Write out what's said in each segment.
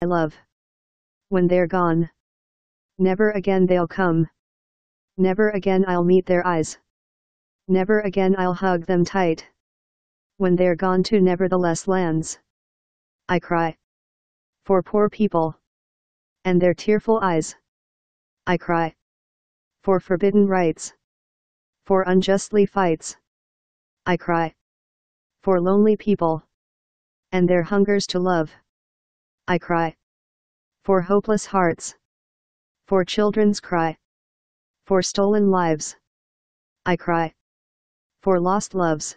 I love. When they're gone. Never again they'll come. Never again I'll meet their eyes. Never again I'll hug them tight. When they're gone to nevertheless lands. I cry. For poor people. And their tearful eyes. I cry. For forbidden rights. For unjustly fights. I cry. For lonely people. And their hungers to love. I cry. For hopeless hearts. For children's cry. For stolen lives. I cry. For lost loves.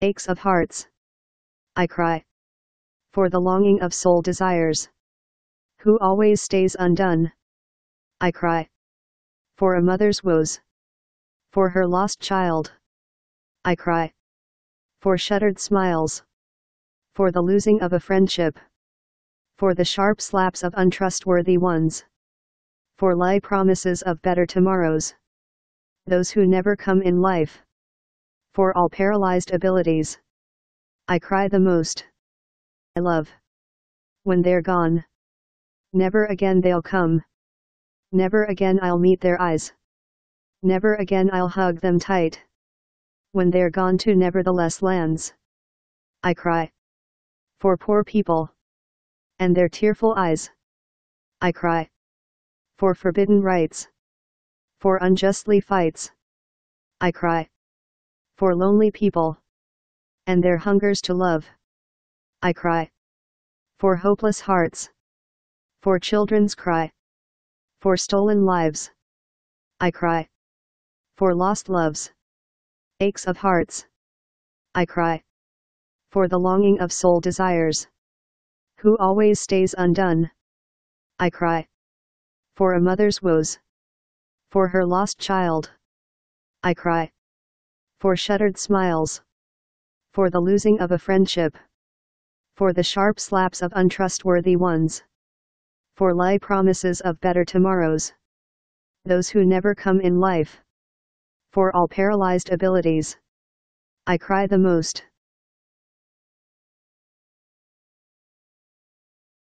Aches of hearts. I cry. For the longing of soul desires. Who always stays undone. I cry. For a mother's woes. For her lost child. I cry. For shuttered smiles. For the losing of a friendship. For the sharp slaps of untrustworthy ones. For lie promises of better tomorrows. Those who never come in life. For all paralyzed abilities. I cry the most. I love. When they're gone. Never again they'll come. Never again I'll meet their eyes. Never again I'll hug them tight. When they're gone to nevertheless lands. I cry. For poor people. And their tearful eyes. I cry. For forbidden rights. For unjustly fights. I cry. For lonely people. And their hungers to love. I cry. For hopeless hearts. For children's cry. For stolen lives. I cry. For lost loves. Aches of hearts. I cry. For the longing of soul desires. Who always stays undone. I cry. For a mother's woes. For her lost child. I cry. For shuttered smiles. For the losing of a friendship. For the sharp slaps of untrustworthy ones for lie promises of better tomorrows. Those who never come in life. For all paralyzed abilities. I cry the most.